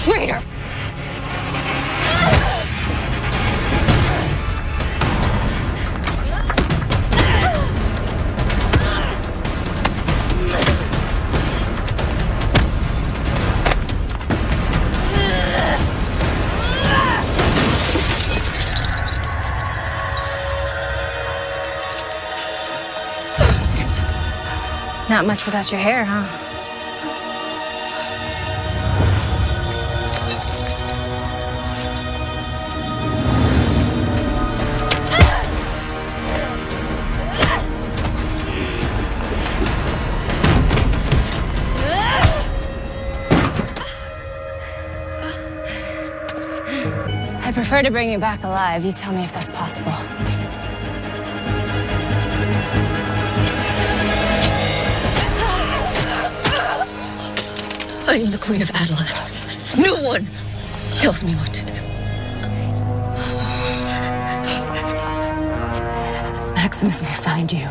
Traitor! Not much without your hair, huh? I'd prefer to bring you back alive. You tell me if that's possible. I am the Queen of Attilan. No one tells me what to do. Maximus will find you.